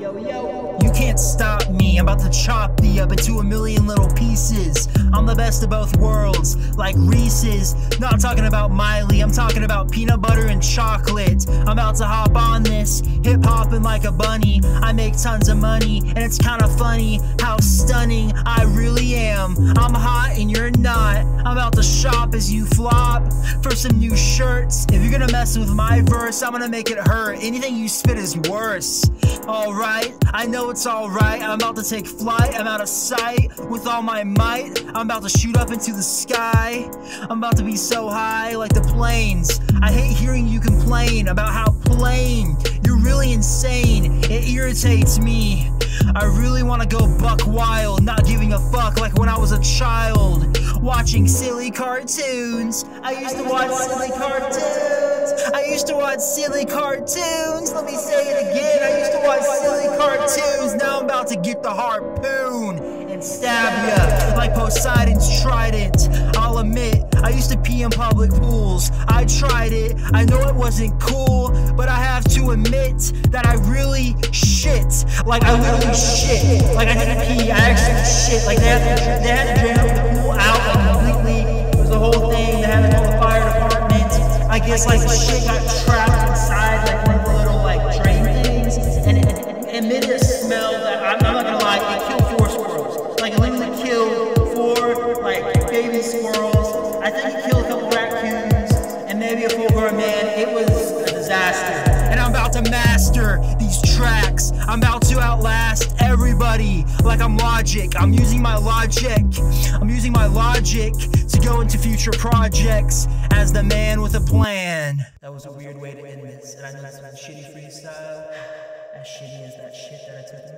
Yo, yo. You can't stop I'm about to chop thee up into a million little pieces. I'm the best of both worlds, like Reese's. Not talking about Miley, I'm talking about peanut butter and chocolate. I'm about to hop on this, hip hopping like a bunny. I make tons of money, and it's kinda funny how stunning I really am. I'm hot and you're not. I'm about to shop as you flop for some new shirts. If you're gonna mess with my verse, I'm gonna make it hurt. Anything you spit is worse. Alright, I know it's alright. I'm about to take flight, I'm out of sight with all my might. I'm about to shoot up into the sky. I'm about to be so high like the planes. I hate hearing you complain about how plain. You're really insane, it irritates me. I really wanna go buck wild, not giving a fuck like when I was a child. Watching silly cartoons. I used to watch silly cartoons. I used to watch silly cartoons. Let me say it again. I used to watch silly cartoons. To get the harpoon and stab ya like Poseidon's trident. I'll admit, I used to pee in public pools. I tried it. I know it wasn't cool, but I have to admit that I really shit. Like I literally shit. Like I didn't pee. I actually shit. Like they had to, they had to drain the pool out completely. It was the whole thing. They had to call the fire department. I guess like shit got trapped inside squirrels. I think it killed a couple raccoons and maybe a full-grown man. It was a disaster. And I'm about to master these tracks. I'm about to outlast everybody like I'm logic. I'm using my logic. I'm using my logic to go into future projects as the man with a plan. That was a weird way to end this, and I know that's a shitty freestyle. As shitty as that shit that I took.